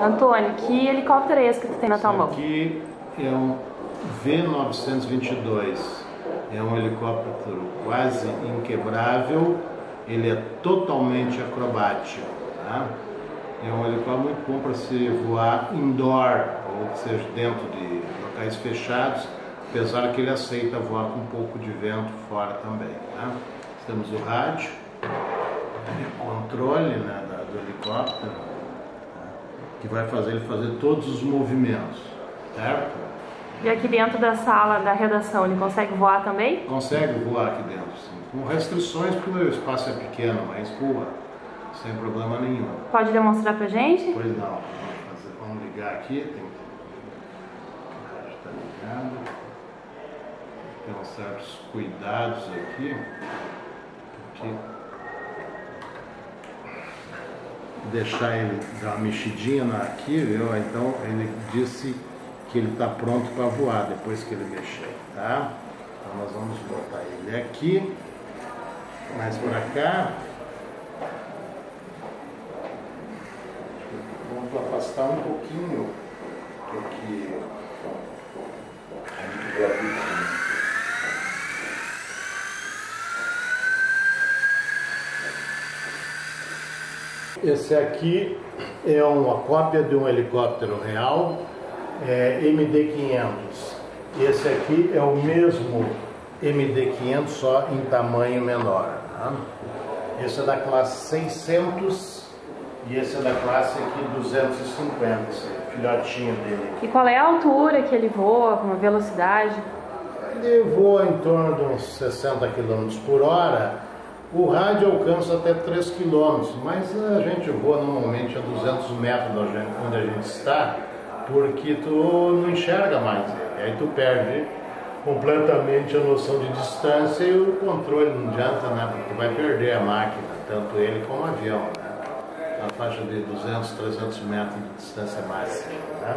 Antônio, que helicóptero é esse que tu tem na tua mão? Aqui é um V922. É um helicóptero quase inquebrável. Ele é totalmente acrobático. Tá? É um helicóptero muito bom para se voar indoor, ou seja, dentro de locais fechados, apesar que ele aceita voar com um pouco de vento fora também. Tá? Temos o rádio, o controle né, do helicóptero? Que vai fazer ele fazer todos os movimentos, certo? E aqui dentro da sala da redação, ele consegue voar também? Consegue voar aqui dentro, sim. Com restrições, porque o espaço é pequeno, mas voa, sem problema nenhum. Pode demonstrar pra gente? Pois não. Vamos, fazer, vamos ligar aqui. Tem... Está ligado. Tem uns certos cuidados aqui. Porque deixar ele dar uma mexidinha aqui, viu? Então ele disse que ele está pronto para voar depois que ele mexer, tá? Então nós vamos botar ele aqui, mais para cá. Vamos afastar um pouquinho, porque a gente vai Esse aqui é uma cópia de um helicóptero real, é, MD-500. Esse aqui é o mesmo MD-500, só em tamanho menor. Tá? Esse é da classe 600 e esse é da classe aqui 250, esse filhotinho dele. E qual é a altura que ele voa, com a velocidade? Ele voa em torno de uns 60 km por hora o rádio alcança até 3 km, mas a gente voa normalmente a 200 metros da gente, onde a gente está, porque tu não enxerga mais. Aí tu perde completamente a noção de distância e o controle não adianta, né? Porque tu vai perder a máquina, tanto ele como o avião, né? Na faixa de 200, 300 metros de distância máxima, né?